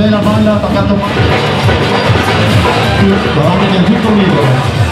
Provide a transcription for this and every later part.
de la banda atacando. Vamos a conmigo.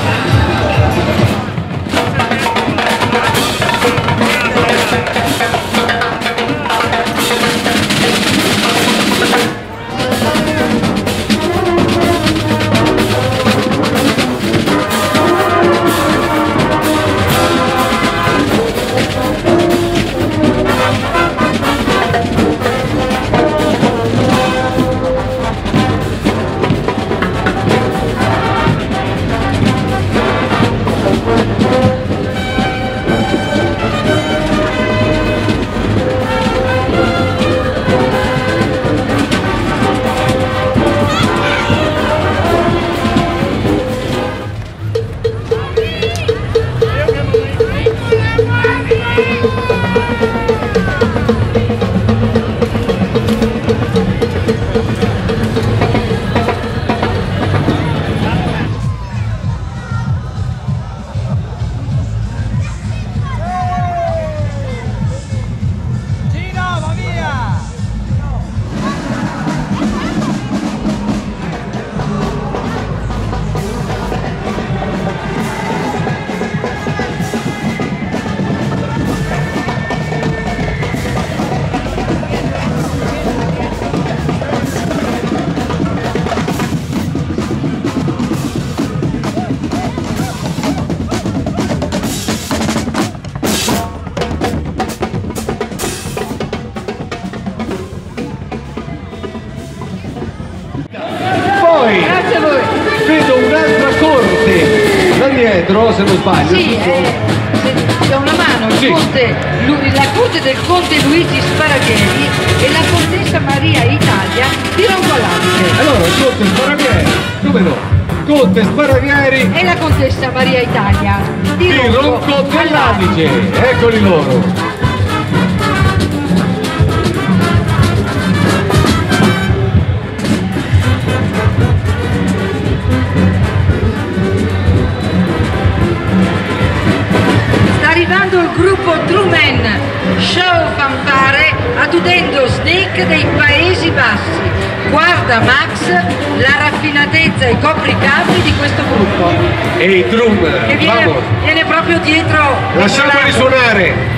Dietro, se non sbaglio. Sì, eh, se- da una mano il Sì. conte, Lu- la corte del conte Luigi Sparaghelli e la contessa Maria Italia di Roncolante. Allora, Conte Sparaghieri, come no? Conte Sparaghieri E la contessa Maria Italia di di Ronco Ronco dell'Adige. Eccoli loro. Snake dei Paesi Bassi. Guarda Max la raffinatezza e i copricapi di questo gruppo E i drum, che viene, viene proprio dietro. Lasciamoli suonare.